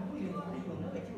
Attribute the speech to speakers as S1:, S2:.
S1: 不有，不 được.